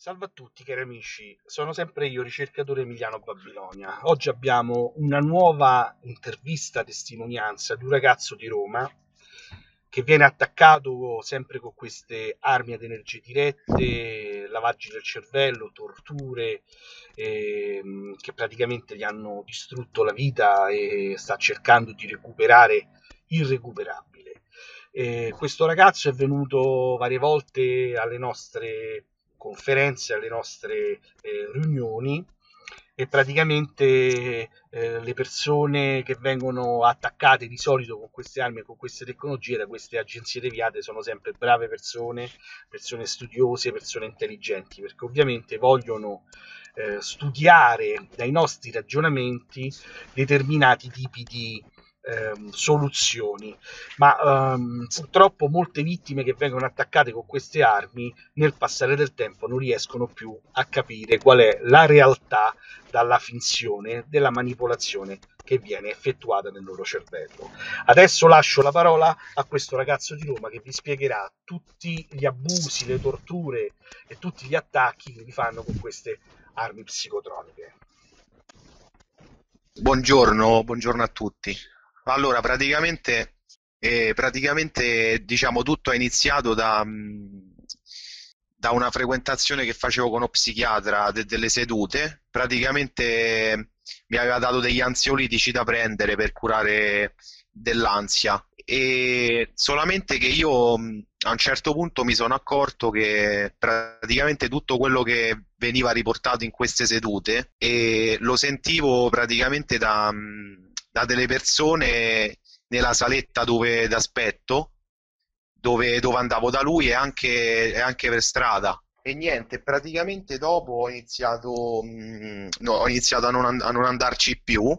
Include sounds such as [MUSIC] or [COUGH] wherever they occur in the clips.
Salve a tutti cari amici, sono sempre io, ricercatore Emiliano Babilonia. Oggi abbiamo una nuova intervista testimonianza di un ragazzo di Roma che viene attaccato sempre con queste armi ad energie dirette, lavaggi del cervello, torture, ehm, che praticamente gli hanno distrutto la vita e sta cercando di recuperare il recuperabile. Eh, questo ragazzo è venuto varie volte alle nostre conferenze, alle nostre eh, riunioni e praticamente eh, le persone che vengono attaccate di solito con queste armi e con queste tecnologie da queste agenzie deviate sono sempre brave persone, persone studiose, persone intelligenti, perché ovviamente vogliono eh, studiare dai nostri ragionamenti determinati tipi di ehm, soluzioni, ma ehm, purtroppo molte vittime che vengono attaccate con queste armi nel passare del tempo non riescono più a capire qual è la realtà dalla finzione della manipolazione che viene effettuata nel loro cervello. Adesso lascio la parola a questo ragazzo di Roma che vi spiegherà tutti gli abusi, le torture e tutti gli attacchi che vi fanno con queste armi psicotroniche. Buongiorno, buongiorno a tutti. Allora, praticamente, eh, praticamente diciamo, tutto è iniziato da, mm, da una frequentazione che facevo con uno psichiatra de- delle sedute. Praticamente mi aveva dato degli ansiolitici da prendere per curare dell'ansia e solamente che io mm, a un certo punto mi sono accorto che praticamente tutto quello che veniva riportato in queste sedute e lo sentivo praticamente da, mm, da delle persone nella saletta dove d'aspetto, dove, dove andavo da lui e anche, e anche per strada. E niente, praticamente dopo ho iniziato, mh, mm, no, ho iniziato a, non, a non andarci più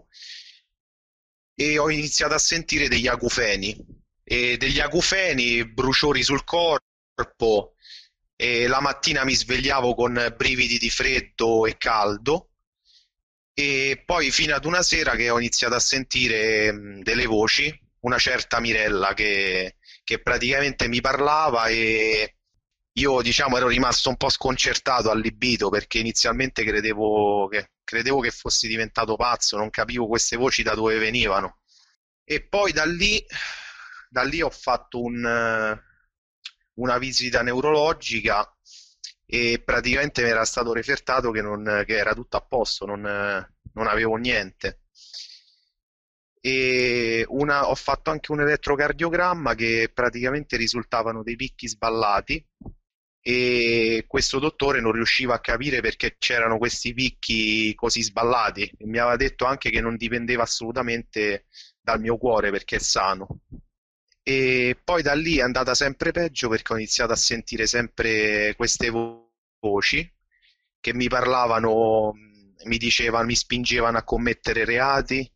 e ho iniziato a sentire degli acufeni, e degli acufeni, bruciori sul corpo, e la mattina mi svegliavo con brividi di freddo e caldo e poi fino ad una sera che ho iniziato a sentire mh, delle voci, una certa Mirella che, che praticamente mi parlava e io diciamo ero rimasto un po' sconcertato, allibito perché inizialmente credevo che, credevo che fossi diventato pazzo, non capivo queste voci da dove venivano. E poi da lì, da lì ho fatto un, una visita neurologica e praticamente mi era stato refertato che, non, che era tutto a posto, non, non avevo niente. E una, ho fatto anche un elettrocardiogramma che praticamente risultavano dei picchi sballati e questo dottore non riusciva a capire perché c'erano questi picchi così sballati e mi aveva detto anche che non dipendeva assolutamente dal mio cuore perché è sano. E poi da lì è andata sempre peggio perché ho iniziato a sentire sempre queste voci che mi parlavano, mi dicevano, mi spingevano a commettere reati,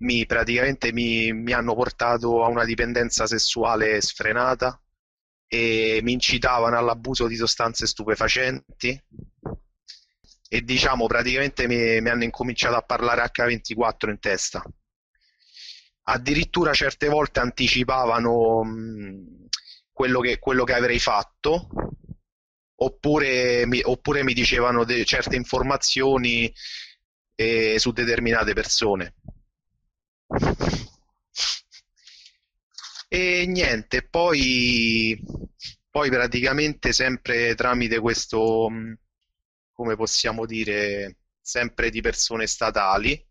mi, praticamente mi, mi hanno portato a una dipendenza sessuale sfrenata e mi incitavano all'abuso di sostanze stupefacenti. E diciamo praticamente mi, mi hanno incominciato a parlare H24 in testa addirittura certe volte anticipavano mh, quello, che, quello, che, avrei fatto, oppure mi, oppure mi dicevano de- certe informazioni eh, su determinate persone. E niente, poi, poi praticamente sempre tramite questo, come possiamo dire, sempre di persone statali,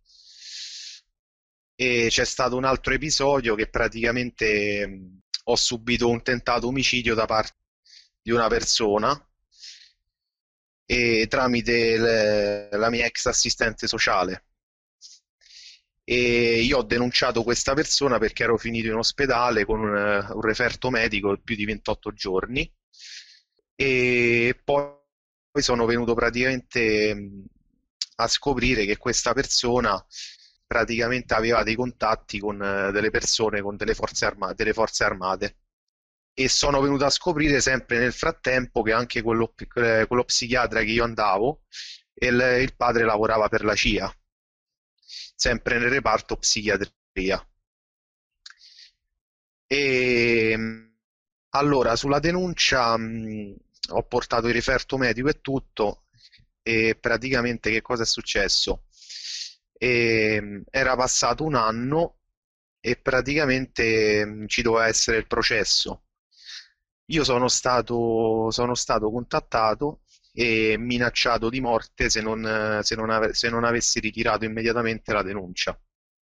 e c'è stato un altro episodio che praticamente mh, ho subito un tentato omicidio da parte di una persona e tramite le, la mia ex assistente sociale. E io ho denunciato questa persona perché ero finito in ospedale con un, un referto medico più di 28 giorni. E poi sono venuto praticamente a scoprire che questa persona praticamente aveva dei contatti con eh, delle persone, con delle forze, armate, delle forze armate. E sono venuto a scoprire sempre nel frattempo che anche quello, eh, quello psichiatra che io andavo, il, il padre lavorava per la CIA, sempre nel reparto psichiatria. E allora, sulla denuncia, ho portato il referto medico e tutto, e praticamente che cosa è successo? E, era passato un anno e praticamente mm, ci doveva essere il processo. Io sono stato, sono stato contattato e minacciato di morte se non, se non, ave- se non avessi ritirato immediatamente la denuncia.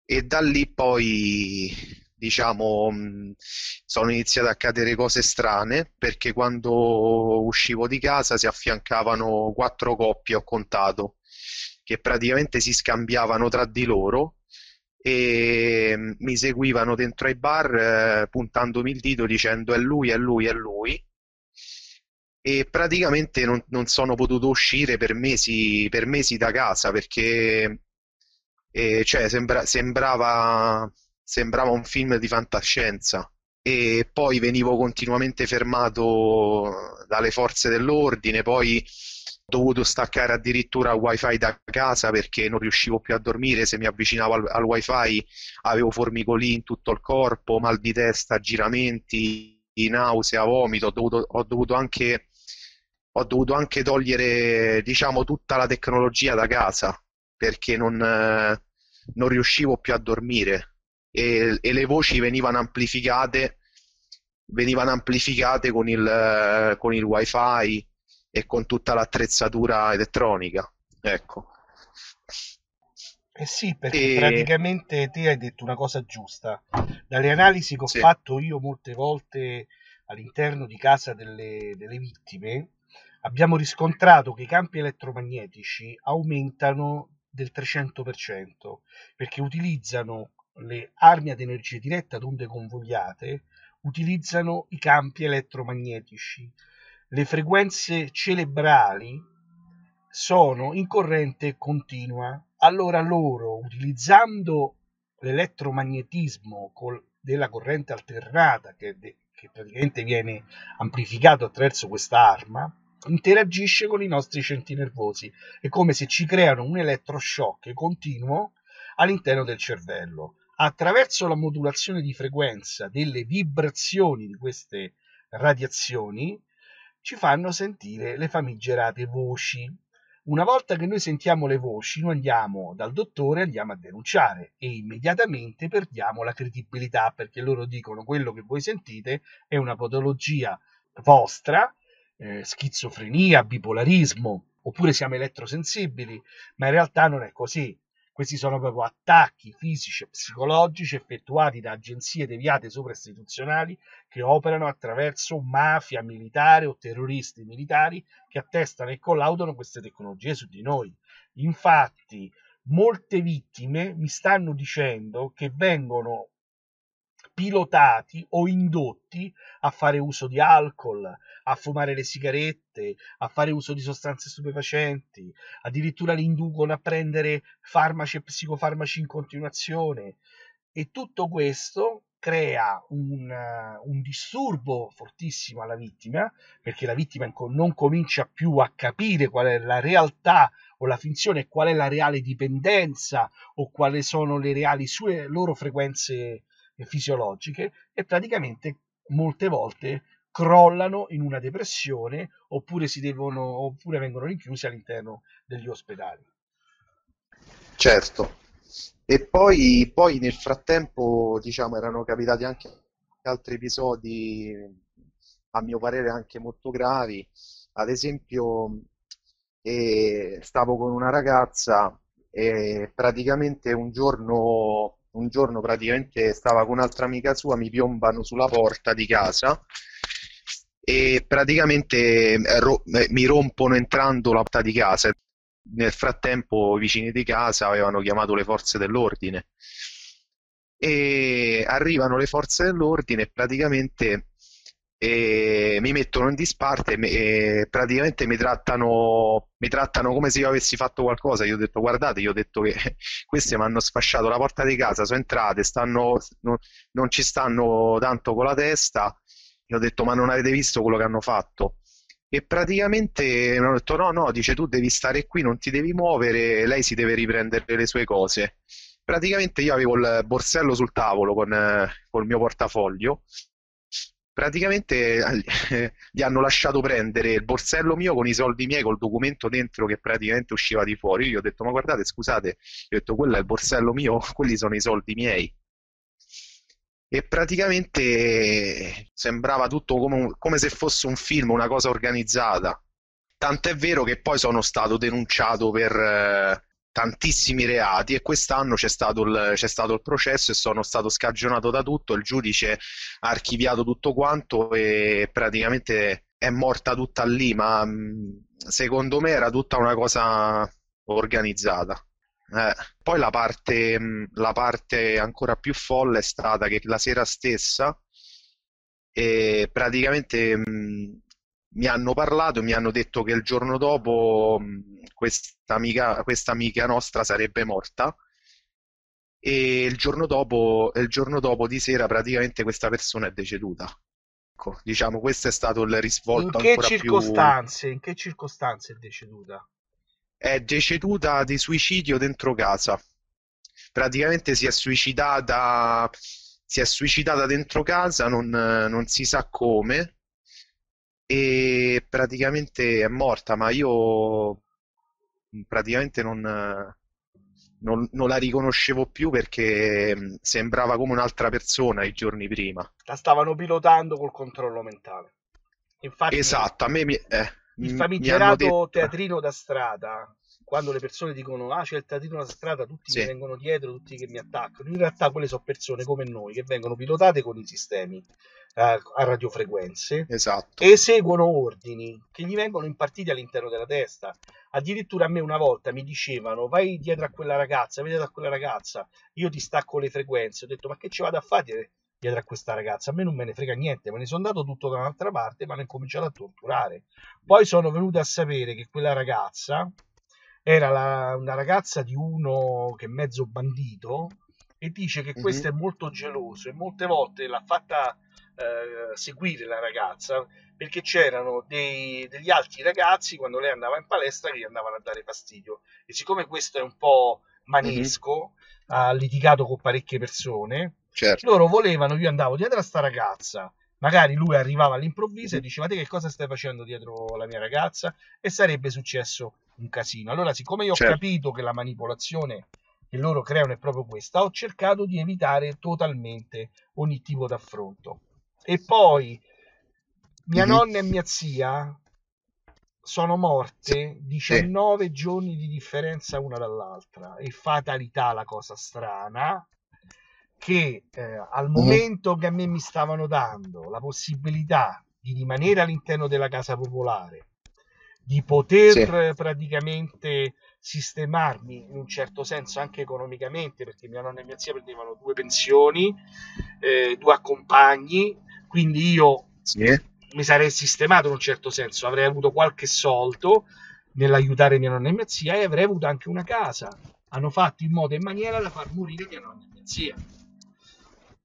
E da lì poi diciamo, sono iniziate a accadere cose strane perché quando uscivo di casa si affiancavano quattro coppie, ho contato, che praticamente si scambiavano tra di loro e mi seguivano dentro ai bar eh, puntandomi il dito dicendo è lui, è lui, è lui e praticamente non, non sono potuto uscire per mesi, per mesi da casa perché eh, cioè, sembra, sembrava sembrava un film di fantascienza. E poi venivo continuamente fermato dalle forze dell'ordine, poi dovuto staccare addirittura il wifi da casa perché non riuscivo più a dormire, se mi avvicinavo al, al wifi avevo formicoli in tutto il corpo, mal di testa, giramenti, nausea, vomito, ho dovuto, ho dovuto anche ho dovuto anche togliere diciamo tutta la tecnologia da casa perché non, non riuscivo più a dormire. E, e le voci venivano amplificate, venivano amplificate con il, con il wifi e con tutta l'attrezzatura elettronica. Ecco. Eh sì, perché e... praticamente te hai detto una cosa giusta. Dalle analisi che ho sì. fatto io molte volte all'interno di casa delle, delle, vittime, abbiamo riscontrato che i campi elettromagnetici aumentano del 300% perché utilizzano le armi ad energia diretta ad onde convogliate utilizzano i campi elettromagnetici. Le frequenze cerebrali sono in corrente continua. Allora loro, utilizzando l'elettromagnetismo della corrente alternata, che, che praticamente viene amplificato attraverso questa arma, interagisce con i nostri centri nervosi. È come se ci creano un elettroshock continuo all'interno del cervello attraverso la modulazione di frequenza delle vibrazioni di queste radiazioni ci fanno sentire le famigerate voci. Una volta che noi sentiamo le voci, noi andiamo dal dottore, andiamo a denunciare e immediatamente perdiamo la credibilità perché loro dicono quello che voi sentite è una patologia vostra, eh, schizofrenia, bipolarismo, oppure siamo elettrosensibili, ma in realtà non è così. Questi sono proprio attacchi fisici e psicologici effettuati da agenzie deviate sovra-istituzionali che operano attraverso mafia militare o terroristi militari che attestano e collaudano queste tecnologie su di noi. Infatti, molte vittime mi stanno dicendo che vengono pilotati o indotti a fare uso di alcol, a fumare le sigarette, a fare uso di sostanze stupefacenti, addirittura li inducono a prendere farmaci e psicofarmaci in continuazione. E tutto questo crea un, un, disturbo fortissimo alla vittima perché la vittima non comincia più a capire qual è la realtà o la finzione, qual è la reale dipendenza o quali sono le reali sue loro frequenze fisiologiche e praticamente molte volte crollano in una depressione oppure, si devono, oppure vengono rinchiusi all'interno degli ospedali. Certo, e poi, poi nel frattempo diciamo, erano capitati anche altri episodi, a mio parere anche molto gravi, ad esempio eh, stavo con una ragazza e praticamente un giorno un giorno praticamente stava con un'altra amica sua, mi piombano sulla porta di casa e praticamente eh, ro- eh, mi rompono entrando la porta di casa. Nel frattempo i vicini di casa avevano chiamato le forze dell'ordine e arrivano le forze dell'ordine e praticamente e mi mettono in disparte e praticamente mi trattano, mi trattano come se io avessi fatto qualcosa. Io ho detto guardate, io ho detto che [LAUGHS] queste mi hanno sfasciato la porta di casa, sono entrate, stanno, non, non ci stanno tanto con la testa. Io ho detto ma non avete visto quello che hanno fatto? E praticamente mi hanno detto no, no, dice tu devi stare qui, non ti devi muovere, lei si deve riprendere le sue cose. Praticamente io avevo il borsello sul tavolo con, con il mio portafoglio praticamente [LAUGHS] gli hanno lasciato prendere il borsello mio con i soldi miei, col documento dentro che praticamente usciva di fuori. Io gli ho detto, ma guardate, scusate, gli ho detto, quello è il borsello mio, [LAUGHS] quelli sono i soldi miei. E praticamente sembrava tutto come, come se fosse un film, una cosa organizzata. Tant'è vero che poi sono stato denunciato per eh, tantissimi reati e quest'anno c'è stato, il, c'è stato il processo e sono stato scagionato da tutto, il giudice ha archiviato tutto quanto e praticamente è morta tutta lì, ma secondo me era tutta una cosa organizzata. Eh, poi la parte, la parte ancora più folle è stata che la sera stessa e praticamente mh, mi hanno parlato mi hanno detto che il giorno dopo questa amica, questa amica nostra sarebbe morta e il giorno dopo, il giorno dopo di sera praticamente questa persona è deceduta. Ecco, diciamo, questo è stato il risvolto in che circostanze, più... In che circostanze è deceduta? È deceduta di suicidio dentro casa. Praticamente si è suicidata, si è suicidata dentro casa, non, non si sa come, e praticamente è morta, ma io praticamente non, non, non la riconoscevo più perché sembrava come un'altra persona i giorni prima. La stavano pilotando col controllo mentale. Infatti, esatto, a me mi, eh, il famigerato detto... teatrino da strada quando le persone dicono ah c'è il teatrino da strada tutti sì. mi vengono dietro tutti che mi attaccano in realtà quelle sono persone come noi che vengono pilotate con i sistemi a, a radiofrequenze esatto. e eseguono ordini che gli vengono impartiti all'interno della testa. Addirittura a me una volta mi dicevano vai dietro a quella ragazza, vedi a quella ragazza, io ti stacco le frequenze. Ho detto ma che ci vado a fare dietro a questa ragazza? A me non me ne frega niente, me ne sono andato tutto da un'altra parte, ma hanno incominciato a torturare. Poi sono venuto a sapere che quella ragazza era la, una ragazza di uno che è mezzo bandito e dice che questo mm-hmm. è molto geloso e molte volte l'ha fatta eh, seguire la ragazza perché c'erano dei, degli altri ragazzi quando lei andava in palestra che gli andavano a dare fastidio e siccome questo è un po' manesco mm-hmm. ha litigato con parecchie persone certo. loro volevano io andavo dietro a sta ragazza magari lui arrivava all'improvviso e diceva te che cosa stai facendo dietro la mia ragazza e sarebbe successo un casino allora siccome io ho certo. capito che la manipolazione che loro creano è proprio questa, ho cercato di evitare totalmente ogni tipo d'affronto. E poi mia mm-hmm. nonna e mia zia sono morte 19 sì. giorni di differenza una dall'altra e fatalità la cosa strana che eh, al momento che a me mi stavano dando la possibilità di rimanere all'interno della casa popolare di poter sì. praticamente sistemarmi in un certo senso anche economicamente perché mia nonna e mia zia prendevano due pensioni, eh, due accompagni, quindi io sì. mi sarei sistemato in un certo senso, avrei avuto qualche soldo nell'aiutare mia nonna e mia zia e avrei avuto anche una casa. Hanno fatto in modo e in maniera da far morire mia nonna e mia zia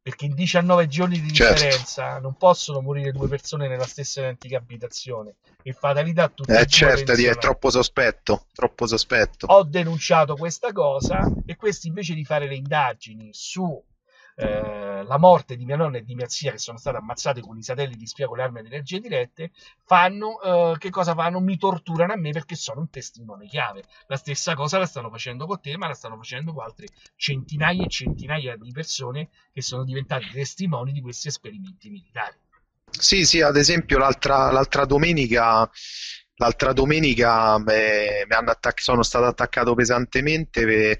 perché in 19 giorni di certo. differenza non possono morire due persone nella stessa identica abitazione. E fatalità tutti eh certo è troppo sospetto troppo sospetto. Ho denunciato questa cosa e questi invece di fare le indagini su eh, la morte di mia nonna e di mia zia che sono state ammazzate con i satelliti spia con le armi di energia dirette fanno eh, che cosa fanno? mi torturano a me perché sono un testimone chiave la stessa cosa la stanno facendo con te ma la stanno facendo con altre centinaia e centinaia di persone che sono diventate testimoni di questi esperimenti militari sì sì ad esempio l'altra, l'altra domenica l'altra domenica beh, attac- sono stato attaccato pesantemente per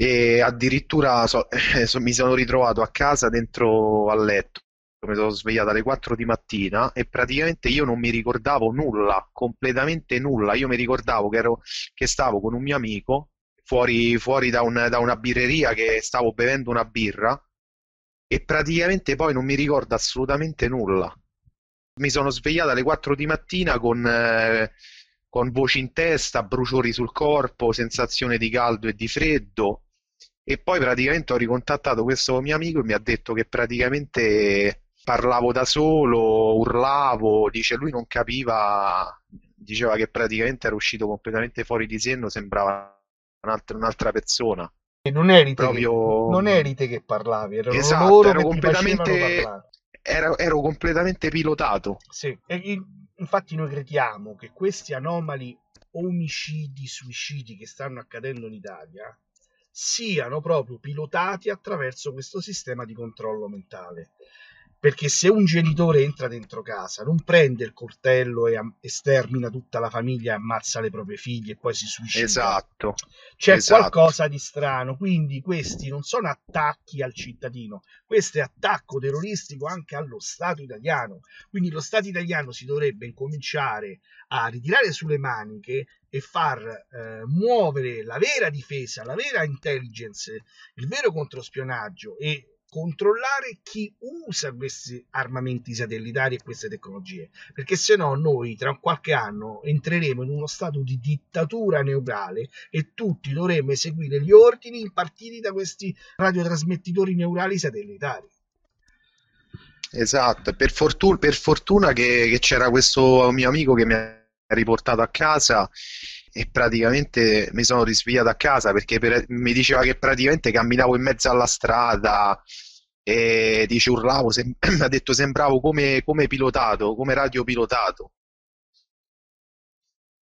e addirittura so, eh, so, mi sono ritrovato a casa dentro al letto mi sono svegliato alle 4 di mattina e praticamente io non mi ricordavo nulla, completamente nulla. Io mi ricordavo che, ero, che stavo con un mio amico fuori, fuori da, un, da, una birreria che stavo bevendo una birra e praticamente poi non mi ricordo assolutamente nulla. Mi sono svegliato alle 4 di mattina con, eh, con voci in testa, bruciori sul corpo, sensazione di caldo e di freddo e poi praticamente ho ricontattato questo mio amico e mi ha detto che praticamente parlavo da solo, urlavo, dice lui non capiva, diceva che praticamente era uscito completamente fuori di senno, sembrava un'altra, un'altra persona. E non eri, Proprio... che, non eri te che parlavi, erano esatto, loro ero completamente, ero, ero completamente pilotato. Sì, e infatti noi crediamo che questi anomali omicidi, suicidi che stanno accadendo in Italia siano proprio pilotati attraverso questo sistema di controllo mentale. Perché se un genitore entra dentro casa, non prende il coltello e estermina tutta la famiglia e ammazza le proprie figlie e poi si suicida. Esatto. C'è esatto. qualcosa di strano. Quindi questi non sono attacchi al cittadino, questo è attacco terroristico anche allo Stato italiano. Quindi lo Stato italiano si dovrebbe incominciare a ritirare sulle maniche e far eh, muovere la vera difesa, la vera intelligence, il vero controspionaggio e controllare chi usa questi armamenti satellitari e queste tecnologie, perché se no noi tra qualche anno entreremo in uno stato di dittatura neurale e tutti dovremo eseguire gli ordini impartiti da questi radiotrasmettitori neurali satellitari. Esatto, per, fortuna, per fortuna che, che c'era questo mio amico che mi ha riportato a casa e praticamente mi sono risvegliato a casa perché per, mi diceva che praticamente camminavo in mezzo alla strada e dice urlavo, sem- mi [CLEARS THROAT] ha detto sembravo come, come pilotato, come radiopilotato.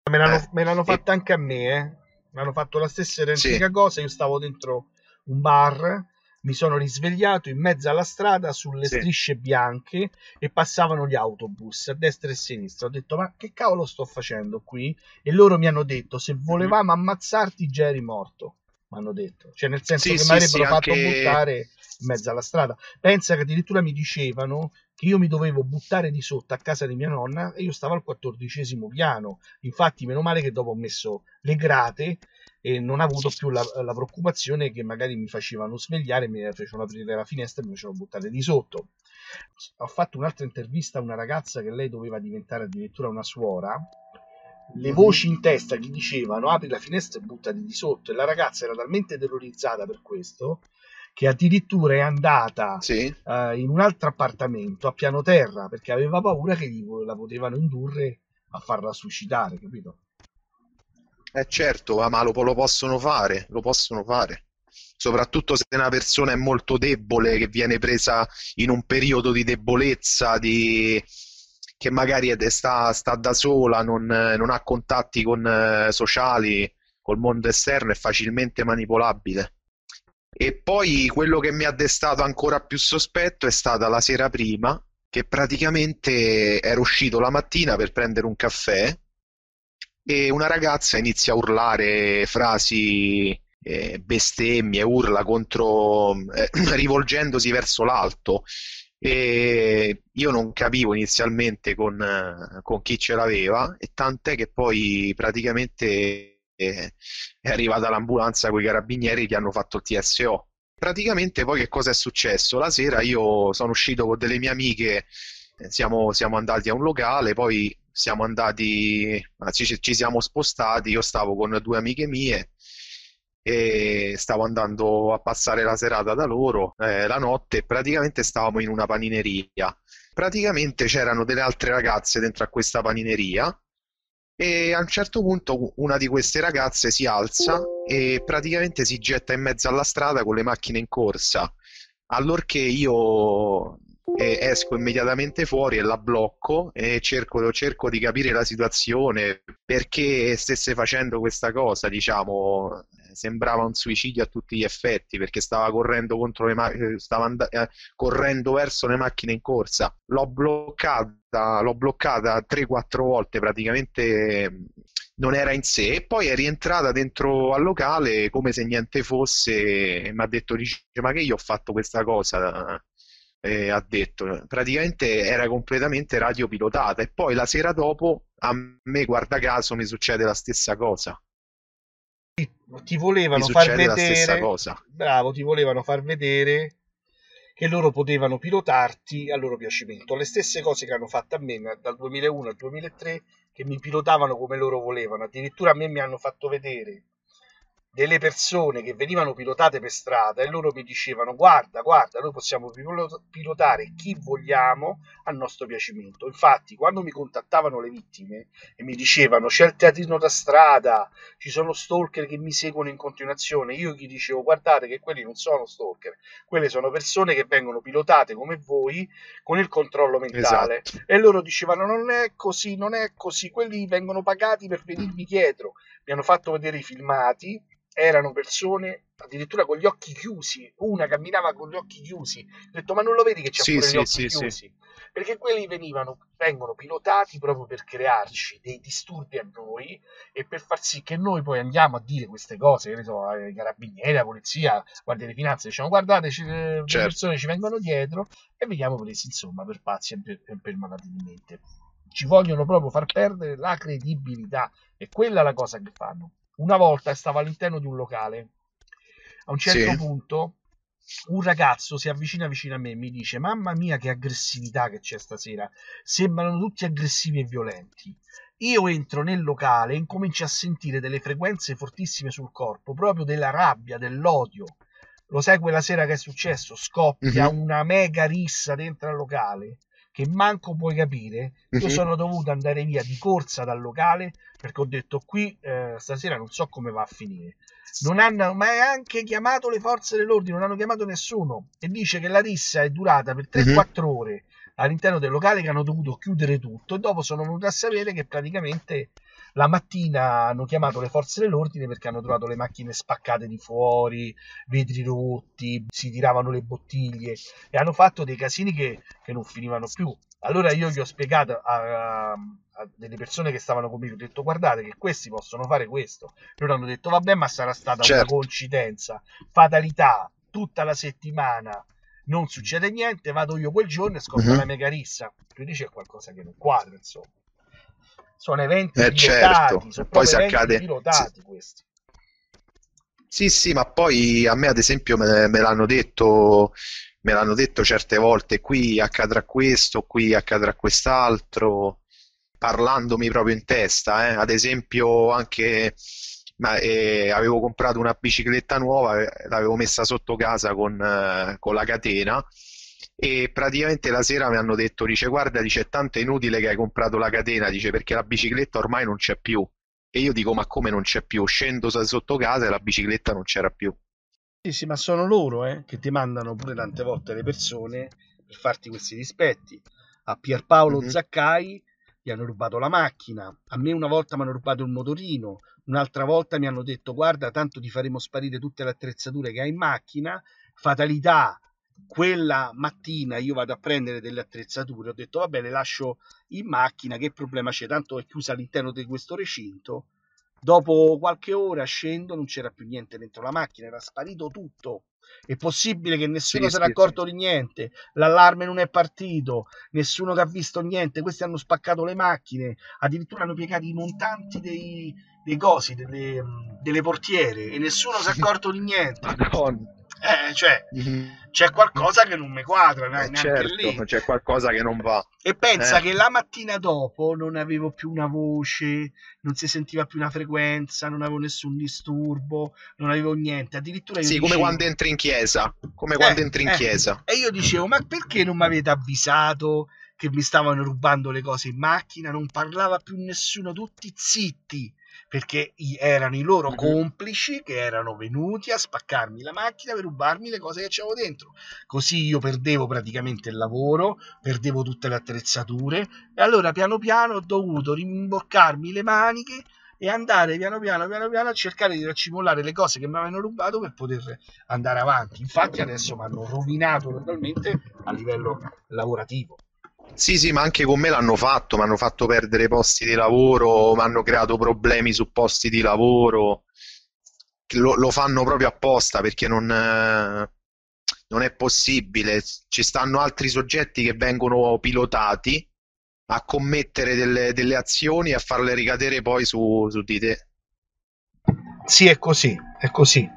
Me l'hanno, eh, me l'hanno fatta e... anche a me, eh. Mi hanno fatto la stessa identica sì. cosa, io stavo dentro un bar mi sono risvegliato in mezzo alla strada sulle sì. strisce bianche e passavano gli autobus a destra e a sinistra. Ho detto: Ma che cavolo sto facendo qui? E loro mi hanno detto: Se volevamo ammazzarti, già eri morto. Mi hanno detto, cioè, nel senso sì, che sì, mi avrebbero fatto anche... buttare in mezzo alla strada. Pensa che addirittura mi dicevano che io mi dovevo buttare di sotto a casa di mia nonna e io stavo al quattordicesimo piano. Infatti, meno male che dopo ho messo le grate e non ho avuto più la, la, preoccupazione che magari mi facevano svegliare, mi facevano aprire la finestra e mi facevano buttare di sotto. Ho fatto un'altra intervista a una ragazza che lei doveva diventare addirittura una suora. Le mhm. voci in testa gli dicevano apri la finestra e buttati di sotto e la ragazza era talmente terrorizzata per questo che addirittura è andata sì. uh, in un altro appartamento a piano terra perché aveva paura che la potevano indurre a farla suicidare, capito? Eh certo, ma lo, lo possono fare, lo possono fare. Soprattutto se una persona è molto debole, che viene presa in un periodo di debolezza, di... che magari sta, sta da sola, non, non, ha contatti con, uh, sociali, col mondo esterno, è facilmente manipolabile. E poi quello che mi ha destato ancora più sospetto è stata la sera prima, che praticamente ero uscito la mattina per prendere un caffè e una ragazza inizia a urlare frasi eh, bestemmie, urla contro, eh, [CLEARS THROAT] rivolgendosi verso l'alto. E io non capivo inizialmente con, con chi ce l'aveva, e tant'è che poi praticamente eh, è arrivata l'ambulanza con i carabinieri che hanno fatto il TSO. Praticamente poi che cosa è successo? La sera io sono uscito con delle mie amiche, eh, siamo, siamo andati a un locale, poi siamo andati, ci, ci siamo spostati, io stavo con due amiche mie e stavo andando a passare la serata da loro eh, la notte praticamente stavamo in una panineria. Praticamente c'erano delle altre ragazze dentro a questa panineria e a un certo punto una di queste ragazze si alza e praticamente si getta in mezzo alla strada con le macchine in corsa. Allorché io esco immediatamente fuori e la blocco e cerco, cerco, di capire la situazione perché stesse facendo questa cosa, diciamo, sembrava un suicidio a tutti gli effetti perché stava correndo contro le macchine, stava and- eh, correndo verso le macchine in corsa. L'ho bloccata, l'ho bloccata 3-4 volte praticamente non era in sé. E poi è rientrata dentro al locale come se niente fosse e mi ha detto dice ma che io ho fatto questa cosa eh, ha detto, praticamente era completamente radiopilotata e poi la sera dopo a me, guarda caso, mi succede la stessa cosa. Ti volevano far vedere, bravo, ti volevano far vedere che loro potevano pilotarti a loro piacimento. Le stesse cose che hanno fatto a me dal 2001 al 2003, che mi pilotavano come loro volevano. Addirittura a me mi hanno fatto vedere delle persone che venivano pilotate per strada e loro mi dicevano guarda, guarda, noi possiamo pilotare chi vogliamo al nostro piacimento. Infatti, quando mi contattavano le vittime e mi dicevano c'è il teatrino da strada, ci sono stalker che mi seguono in continuazione, io gli dicevo guardate che quelli non sono stalker, quelle sono persone che vengono pilotate come voi con il controllo mentale. Esatto. E loro dicevano non è così, non è così, quelli vengono pagati per venirmi dietro. Mi hanno fatto vedere i filmati erano persone addirittura con gli occhi chiusi, una camminava con gli occhi chiusi, ho detto ma non lo vedi che c'è sì, pure sì, gli occhi sì, chiusi? Perché quelli venivano, vengono pilotati proprio per crearci dei disturbi a noi e per far sì che noi poi andiamo a dire queste cose, che ne so, ai carabinieri, alla polizia, guardia di finanza, diciamo guardate, eh, certo. le persone ci vengono dietro e veniamo presi insomma per pazzi e per, per malati di mente. Ci vogliono proprio far perdere la credibilità, e quella è la cosa che fanno una volta stavo all'interno di un locale. A un certo sì. punto un ragazzo si avvicina vicino a me e mi dice mamma mia che aggressività che c'è stasera sembrano tutti aggressivi e violenti io entro nel locale e incomincio a sentire delle frequenze fortissime sul corpo proprio della rabbia, dell'odio lo sai quella sera che è successo scoppia mm-hmm. una mega rissa dentro al locale che manco puoi capire. Io uh-huh. sono dovuto andare via di corsa dal locale perché ho detto qui eh, stasera non so come va a finire. Non hanno mai anche chiamato le forze dell'ordine, non hanno chiamato nessuno e dice che la rissa è durata per 3-4 uh-huh. ore all'interno del locale che hanno dovuto chiudere tutto e dopo sono venuto a sapere che praticamente la mattina hanno chiamato le forze dell'ordine perché hanno trovato le macchine spaccate di fuori, vetri rotti, si tiravano le bottiglie e hanno fatto dei casini che, che non finivano più. Allora io gli ho spiegato a, a, delle persone che stavano con me, ho detto guardate che questi possono fare questo. Loro hanno detto vabbè ma sarà stata certo. una coincidenza, fatalità, tutta la settimana non succede niente, vado io quel giorno e scopro uh-huh. la mega rissa. Quindi c'è qualcosa che non quadra, insomma sono eventi eh, pilotati, certo. sono poi si accade pilotati sì. questi. Sì, sì, ma poi a me ad esempio me, me, l'hanno detto me l'hanno detto certe volte qui accadrà questo, qui accadrà quest'altro, parlandomi proprio in testa, eh. ad esempio anche ma, eh, avevo comprato una bicicletta nuova, eh, l'avevo messa sotto casa con, eh, con la catena e praticamente la sera mi hanno detto, dice guarda, dice tanto è inutile che hai comprato la catena, dice perché la bicicletta ormai non c'è più. E io dico ma come non c'è più? Scendo sotto casa e la bicicletta non c'era più. Sì, sì, ma sono loro eh, che ti mandano pure tante volte le persone per farti questi rispetti. A Pierpaolo mm-hmm. Zaccai gli hanno rubato la macchina, a me una volta mi hanno rubato il motorino, un'altra volta mi hanno detto guarda tanto ti faremo sparire tutte le attrezzature che hai in macchina, fatalità, quella mattina io vado a prendere delle attrezzature, ho detto va bene, lascio in macchina, che problema c'è, tanto è chiusa all'interno di questo recinto. Dopo qualche ora scendo, non c'era più niente dentro la macchina, era sparito tutto. È possibile che nessuno si era accorto di niente, l'allarme non è partito, nessuno che ha visto niente, questi hanno spaccato le macchine, addirittura hanno piegato i montanti dei, dei cosi, delle, delle portiere e nessuno si è [LAUGHS] accorto di niente. Madonna. Eh, cioè, mm-hmm. c'è qualcosa che non mi quadra, eh, certo, lì. c'è qualcosa che non va. E pensa eh. che la mattina dopo non avevo più una voce, non si sentiva più una frequenza, non avevo nessun disturbo, non avevo niente. Addirittura sì, dicevo, come quando entri in chiesa. Come quando eh, entri in eh. chiesa. E io dicevo, ma perché non mi avete avvisato? che mi stavano rubando le cose in macchina, non parlava più nessuno, tutti zitti perché erano i loro complici che erano venuti a spaccarmi la macchina per rubarmi le cose che c'avevo dentro. Così io perdevo praticamente il lavoro, perdevo tutte le attrezzature e allora piano piano ho dovuto rimboccarmi le maniche e andare piano piano piano piano a cercare di racimolare le cose che mi avevano rubato per poter andare avanti. Infatti adesso mi hanno rovinato totalmente a livello lavorativo. Sì, sì, ma anche con me l'hanno fatto, mi hanno fatto perdere posti di lavoro, mi hanno creato problemi su posti di lavoro. Lo, lo fanno proprio apposta perché non, non, è possibile. Ci stanno altri soggetti che vengono pilotati a commettere delle, delle azioni e a farle ricadere poi su, su di te. Sì, è così, è così.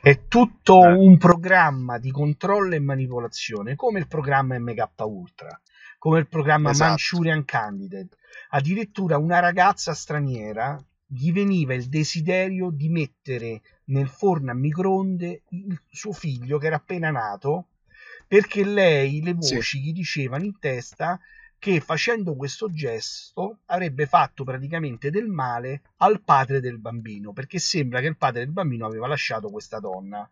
È tutto eh. un programma di controllo e manipolazione, come il programma MK Ultra come il programma esatto. Manchurian Candidate. Addirittura una ragazza straniera gli veniva il desiderio di mettere nel forno a microonde il suo figlio che era appena nato perché lei le voci sì. gli dicevano in testa che facendo questo gesto avrebbe fatto praticamente del male al padre del bambino, perché sembra che il padre del bambino aveva lasciato questa donna.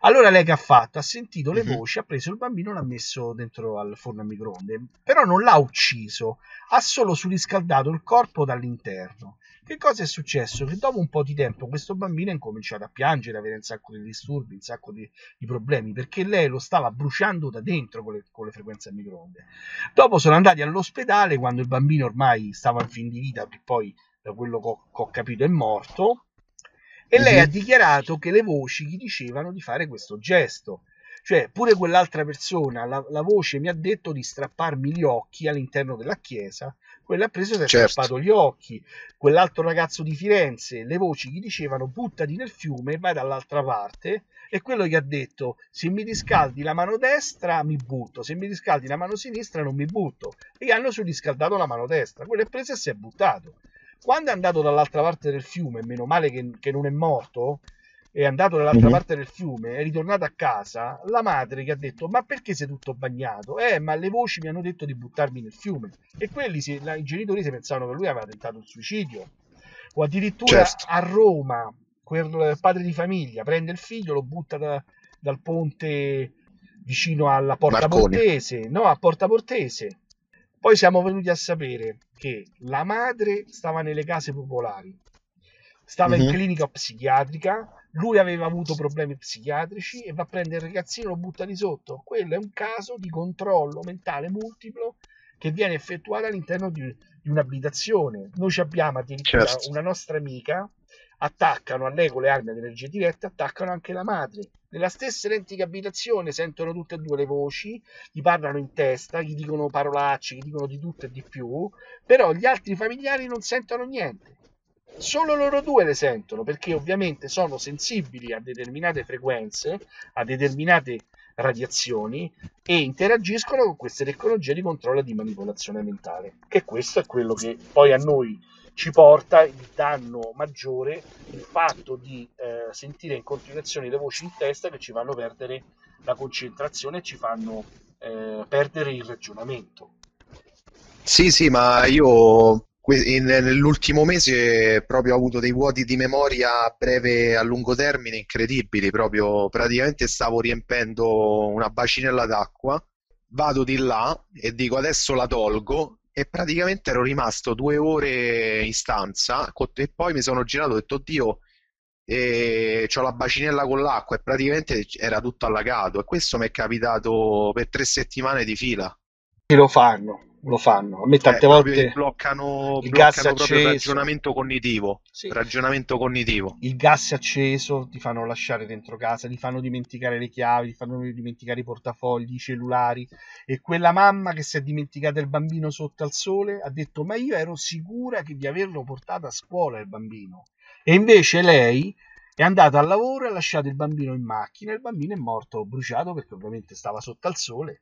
Allora lei che ha fatto? Ha sentito le mhm. voci, ha preso il bambino e l'ha messo dentro al forno a microonde, però non l'ha ucciso, ha solo surriscaldato il corpo dall'interno. Che cosa è successo? Che dopo un po' di tempo questo bambino ha incominciato a piangere, avere un sacco di disturbi, un sacco di, di problemi, perché lei lo stava bruciando da dentro con le, con le frequenze a microonde. Dopo sono andati all'ospedale quando il bambino ormai stava in fin di vita, perché poi da quello che ho, che ho capito è morto, e lei ha mhm. dichiarato che le voci gli dicevano di fare questo gesto. Cioè, pure quell'altra persona, la, la voce mi ha detto di strapparmi gli occhi all'interno della chiesa quello ha preso e si è certo. strappato gli occhi. Quell'altro ragazzo di Firenze, le voci gli dicevano buttati nel fiume e vai dall'altra parte. E quello gli ha detto se mi riscaldi la mano destra mi butto, se mi riscaldi la mano sinistra non mi butto. E gli hanno surriscaldato la mano destra. Quello è preso e si è buttato. Quando è andato dall'altra parte del fiume, meno male che, che non è morto, è andato dall'altra mm-hmm. parte del fiume, è ritornato a casa, la madre gli ha detto ma perché sei tutto bagnato? Eh, ma le voci mi hanno detto di buttarmi nel fiume. E quelli, si, la, i genitori si pensavano che lui aveva tentato il suicidio. O addirittura certo. a Roma, quel padre di famiglia prende il figlio, lo butta da, dal ponte vicino alla Porta Marconi. Portese, no, a Porta Portese. Poi siamo venuti a sapere che la madre stava nelle case popolari, stava mm-hmm. in mhm. clinica psichiatrica, lui aveva avuto problemi psichiatrici e va a prendere il ragazzino e lo butta di sotto. Quello è un caso di controllo mentale multiplo che viene effettuato all'interno di, di un'abitazione. Noi abbiamo addirittura certo. una nostra amica, attaccano a lei con le armi ad energia diretta, attaccano anche la madre. Nella stessa identica abitazione sentono tutte e due le voci, gli parlano in testa, gli dicono parolacce, gli dicono di tutto e di più, però gli altri familiari non sentono niente solo loro due le sentono perché ovviamente sono sensibili a determinate frequenze, a determinate radiazioni e interagiscono con queste tecnologie di controllo e di manipolazione mentale. Che questo è quello che poi a noi ci porta il danno maggiore, il fatto di eh, sentire in continuazione le voci in testa che ci fanno perdere la concentrazione e ci fanno eh, perdere il ragionamento. Sì, sì, ma io nell'ultimo mese proprio ho avuto dei vuoti di memoria a breve e a lungo termine incredibili, proprio praticamente stavo riempendo una bacinella d'acqua, vado di là e dico adesso la tolgo e praticamente ero rimasto due ore in stanza e poi mi sono girato e ho detto oddio e ho la bacinella con l'acqua e praticamente era tutto allagato e questo mi è capitato per tre settimane di fila. E lo fanno lo fanno. A me tante eh, volte bloccano, il gas bloccano acceso, il ragionamento cognitivo. Sì. Ragionamento cognitivo. Il gas acceso ti fanno lasciare dentro casa, ti fanno dimenticare le chiavi, ti fanno dimenticare i portafogli, i cellulari. E quella mamma che si è dimenticata il bambino sotto al sole ha detto: Ma io ero sicura che di averlo portato a scuola il bambino. E invece lei è andata al lavoro e ha lasciato il bambino in macchina. Il bambino è morto bruciato perché ovviamente stava sotto al sole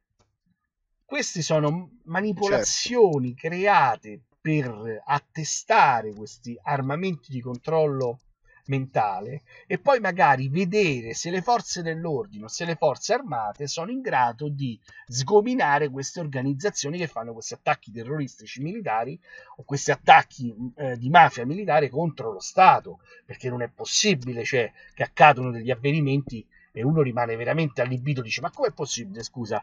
queste sono manipolazioni certo. create per attestare questi armamenti di controllo mentale e poi magari vedere se le forze dell'ordine o se le forze armate sono in grado di sgominare queste organizzazioni che fanno questi attacchi terroristici militari o questi attacchi eh, di mafia militare contro lo Stato perché non è possibile cioè, che accadono degli avvenimenti e uno rimane veramente allibito, dice ma com'è possibile, scusa,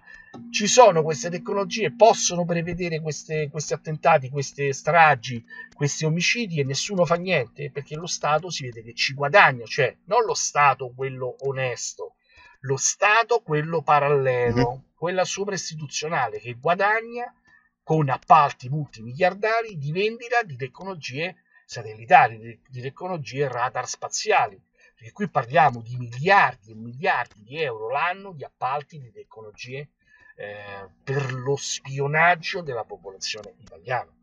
ci sono queste tecnologie, possono prevedere queste, questi attentati, queste stragi, questi omicidi e nessuno fa niente, perché lo Stato si vede che ci guadagna, cioè non lo Stato quello onesto, lo Stato quello parallelo, mm-hmm. quella sovra-istituzionale che guadagna con appalti multimiliardari di vendita di tecnologie satellitari, di, di tecnologie radar spaziali perché qui parliamo di miliardi e miliardi di euro l'anno di appalti di tecnologie eh, per lo spionaggio della popolazione italiana.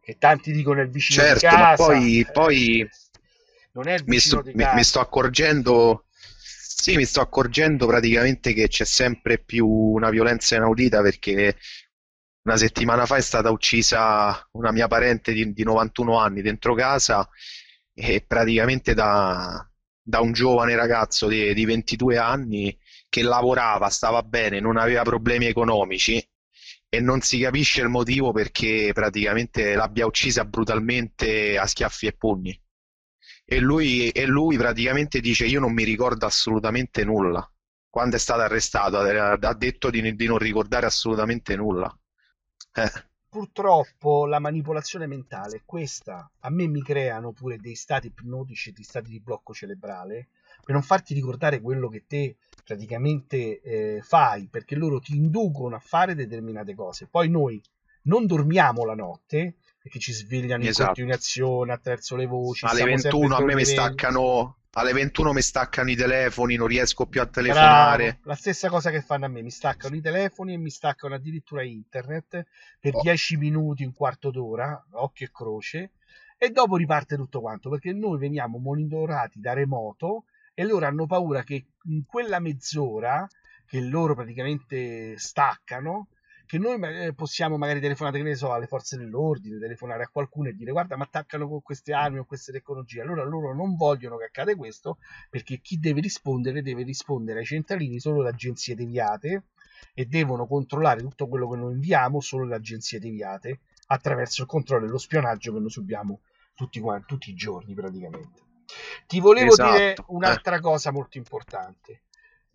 Che tanti dicono è il vicino certo, di casa. Ma poi, eh, poi non è il mi sto, mi, mi sto accorgendo sì, mi sto accorgendo praticamente che c'è sempre più una violenza inaudita perché una settimana fa è stata uccisa una mia parente di, di 91 anni dentro casa e praticamente da, da un giovane ragazzo di, di 22 anni che lavorava, stava bene, non aveva problemi economici e non si capisce il motivo perché praticamente l'abbia uccisa brutalmente a schiaffi e pugni. E lui, e lui praticamente dice: Io non mi ricordo assolutamente nulla. Quando è stato arrestato, ha detto di, di non ricordare assolutamente nulla. Eh. Purtroppo la manipolazione mentale, questa a me mi creano pure dei stati ipnotici, dei stati di blocco cerebrale per non farti ricordare quello che te praticamente eh, fai, perché loro ti inducono a fare determinate cose. Poi noi non dormiamo la notte perché ci svegliano esatto. in continuazione attraverso le voci. Alle 21 a me mi staccano alle 21 mi staccano i telefoni, non riesco più a telefonare. Bravo. La stessa cosa che fanno a me, mi staccano i telefoni e mi staccano addirittura internet per oh. 10 minuti, un quarto d'ora, occhio e croce, e dopo riparte tutto quanto, perché noi veniamo monitorati da remoto e loro hanno paura che in quella mezz'ora che loro praticamente staccano, che noi eh, possiamo magari telefonare, che ne so, alle forze dell'ordine, telefonare a qualcuno e dire guarda, ma attaccano con queste armi o queste tecnologie. Allora loro non vogliono che accada questo perché chi deve rispondere deve rispondere ai centralini solo le agenzie deviate e devono controllare tutto quello che noi inviamo solo le agenzie deviate attraverso il controllo e lo spionaggio che noi subiamo tutti, tutti i giorni praticamente. Ti volevo esatto. dire un'altra eh. cosa molto importante.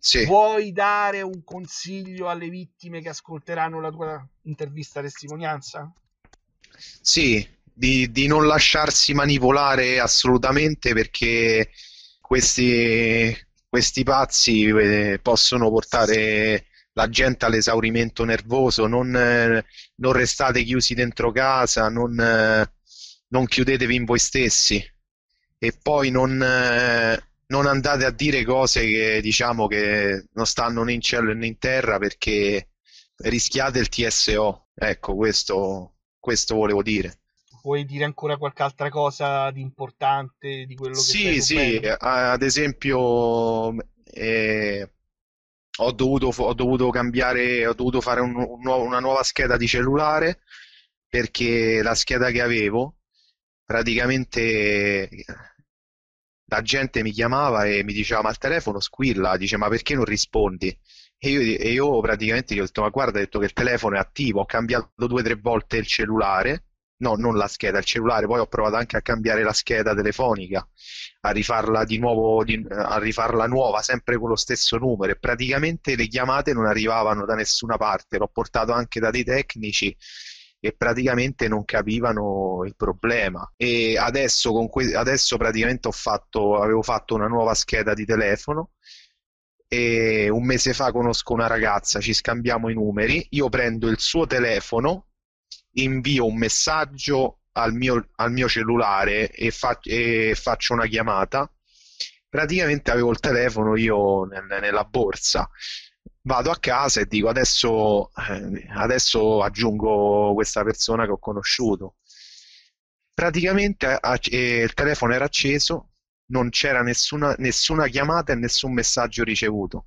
Sì. Vuoi dare un consiglio alle vittime che ascolteranno la tua intervista testimonianza? Sì, di, di non lasciarsi manipolare assolutamente perché questi, questi pazzi eh, possono portare la gente all'esaurimento nervoso, non, eh, non restate chiusi dentro casa, non, eh, non chiudetevi in voi stessi e poi non, non, andate a dire cose che diciamo che non stanno né in cielo né in terra perché rischiate il TSO. Ecco, questo, questo volevo dire. Vuoi dire ancora qualche altra cosa di importante di quello che Sì, sì, ad esempio eh, ho, dovuto, ho dovuto cambiare, ho dovuto fare un, un nuovo, una nuova scheda di cellulare perché la scheda che avevo praticamente la gente mi chiamava e mi diceva ma il telefono squilla, dice ma perché non rispondi? E io, e io praticamente gli ho detto ma guarda, ho detto che il telefono è attivo, ho cambiato due o tre volte il cellulare, no non la scheda, il cellulare, poi ho provato anche a cambiare la scheda telefonica, a rifarla di nuovo, di, a rifarla nuova, sempre con lo stesso numero. E praticamente le chiamate non arrivavano da nessuna parte, l'ho portato anche da dei tecnici e praticamente non capivano il problema. E adesso, con que- adesso praticamente ho fatto, avevo fatto una nuova scheda di telefono e un mese fa conosco una ragazza, ci scambiamo i numeri, io prendo il suo telefono, invio un messaggio al mio, al mio cellulare e, fa- e, faccio una chiamata. Praticamente avevo il telefono io nel, nella borsa vado a casa e dico adesso, eh, adesso aggiungo questa persona che ho conosciuto. Praticamente eh, il telefono era acceso, non c'era nessuna, nessuna chiamata e nessun messaggio ricevuto.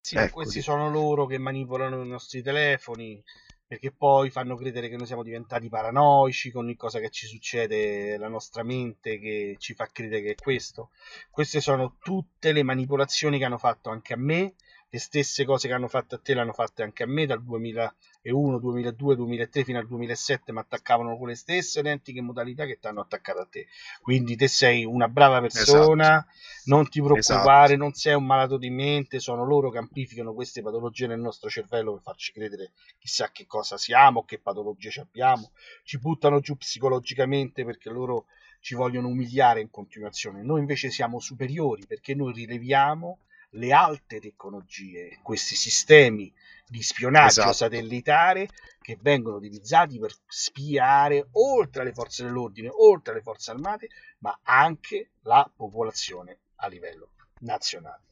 Sì, ecco. questi sono loro che manipolano i nostri telefoni perché poi fanno credere che noi siamo diventati paranoici con ogni cosa che ci succede, la nostra mente che ci fa credere che è questo. Queste sono tutte le manipolazioni che hanno fatto anche a me le stesse cose che hanno fatto a te le hanno fatte anche a me dal 2001, 2002, 2003 fino al 2007 mi attaccavano con le stesse identiche modalità che ti hanno attaccato a te quindi te sei una brava persona esatto. non ti preoccupare esatto. non sei un malato di mente sono loro che amplificano queste patologie nel nostro cervello per farci credere chissà che cosa siamo che patologie abbiamo ci buttano giù psicologicamente perché loro ci vogliono umiliare in continuazione noi invece siamo superiori perché noi rileviamo le alte tecnologie, questi sistemi di spionaggio esatto. satellitare che vengono utilizzati per spiare oltre alle forze dell'ordine, oltre alle forze armate, ma anche la popolazione a livello nazionale.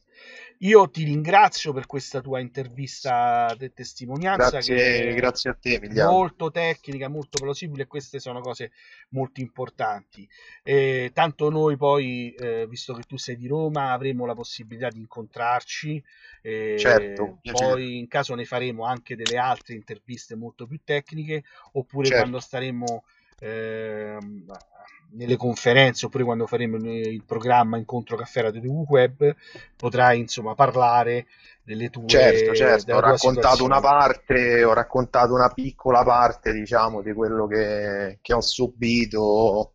Io ti ringrazio per questa tua intervista di testimonianza grazie, che grazie a te, Emiliano. molto tecnica, molto plausibile e queste sono cose molto importanti. E tanto noi poi, eh, visto che tu sei di Roma, avremo la possibilità di incontrarci. certo, poi in caso ne faremo anche delle altre interviste molto più tecniche oppure certo. quando staremo eh, nelle conferenze oppure quando faremo il programma incontro caffè radio TV web potrai insomma parlare delle tue certo certo ho raccontato una parte ho raccontato una piccola parte diciamo di quello che, che ho subito.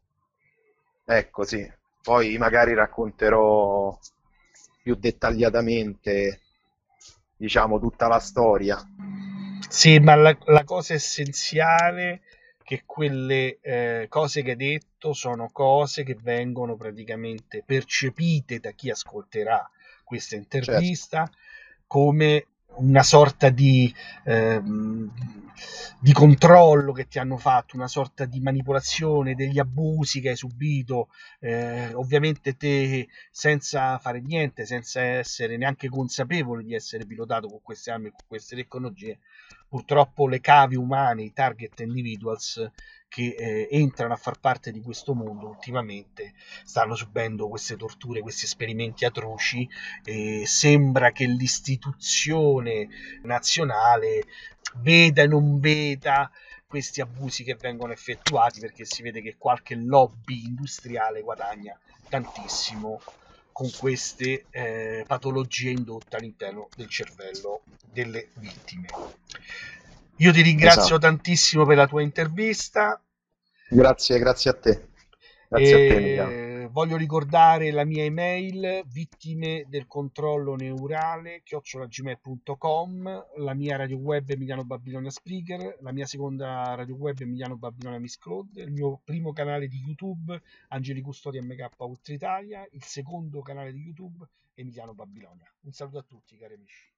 Ecco sì. Poi magari racconterò più dettagliatamente diciamo tutta la storia. Sì ma la, la cosa essenziale che quelle eh, cose che hai detto sono cose che vengono praticamente percepite da chi ascolterà questa intervista certo. come una sorta di, ehm, di, controllo che ti hanno fatto, una sorta di manipolazione degli abusi che hai subito, eh, ovviamente te senza fare niente, senza essere neanche consapevole di essere pilotato con queste armi, con queste tecnologie, purtroppo le cavi umane, i target individuals che eh, entrano a far parte di questo mondo ultimamente stanno subendo queste torture, questi esperimenti atroci e sembra che l'istituzione nazionale veda e non veda questi abusi che vengono effettuati perché si vede che qualche lobby industriale guadagna tantissimo con queste eh, patologie indotte all'interno del cervello delle vittime. Io ti ringrazio esatto. tantissimo per la tua intervista. Grazie, grazie a te. Grazie a te voglio ricordare la mia email vittime del controllo neurale chiocciolagmail.com la mia radio web Emiliano Babilonia Spreaker la mia seconda radio web Emiliano Babilonia Miss Claude il mio primo canale di YouTube Angeli Custodia MK Ultra Italia il secondo canale di YouTube Emiliano Babilonia un saluto a tutti cari amici